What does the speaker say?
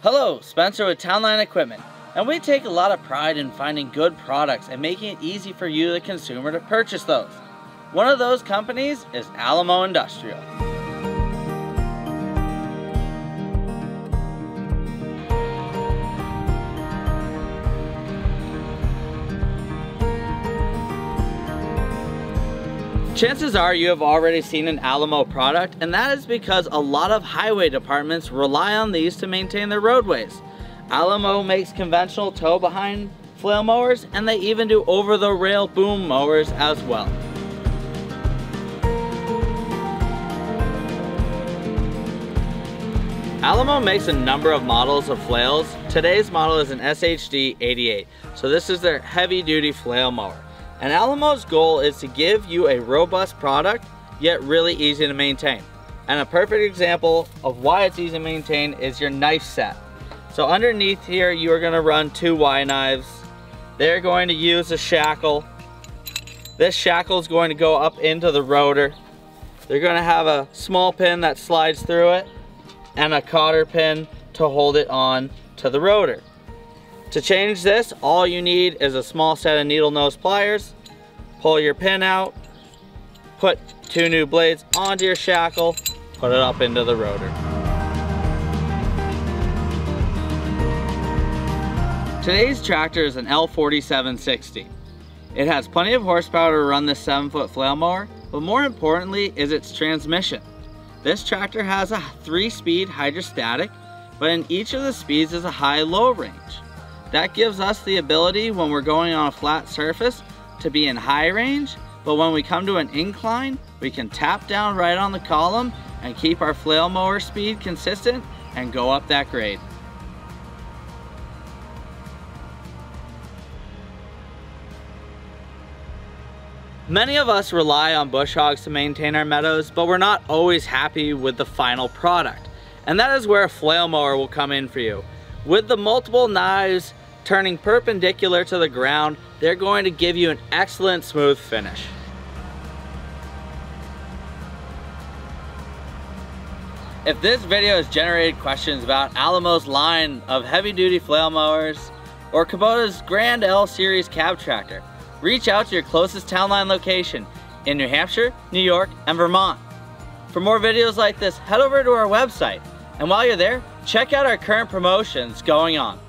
Hello, Spencer with Townline Equipment, and we take a lot of pride in finding good products and making it easy for you, the consumer, to purchase those. One of those companies is Alamo Industrial. Chances are you have already seen an Alamo product and that is because a lot of highway departments rely on these to maintain their roadways. Alamo makes conventional tow behind flail mowers and they even do over the rail boom mowers as well. Alamo makes a number of models of flails. Today's model is an SHD 88, so this is their heavy duty flail mower. And Alamo's goal is to give you a robust product, yet really easy to maintain. And a perfect example of why it's easy to maintain is your knife set. So underneath here, you are gonna run two Y knives. They're going to use a shackle. This shackle is going to go up into the rotor. They're gonna have a small pin that slides through it and a cotter pin to hold it on to the rotor. To change this, all you need is a small set of needle nose pliers, pull your pin out, put two new blades onto your shackle, put it up into the rotor. Today's tractor is an L4760. It has plenty of horsepower to run this 7 foot flail mower, but more importantly is its transmission. This tractor has a 3 speed hydrostatic, but in each of the speeds is a high-low range. That gives us the ability when we're going on a flat surface to be in high range, but when we come to an incline, we can tap down right on the column and keep our flail mower speed consistent and go up that grade. Many of us rely on bush hogs to maintain our meadows, but we're not always happy with the final product. And that is where a flail mower will come in for you. With the multiple knives turning perpendicular to the ground, they're going to give you an excellent smooth finish. If this video has generated questions about Alamo's line of heavy duty flail mowers or Kubota's Grand L Series cab tractor, reach out to your closest Townline location in New Hampshire, New York, and Vermont. For more videos like this, head over to our website. And while you're there, check out our current promotions going on.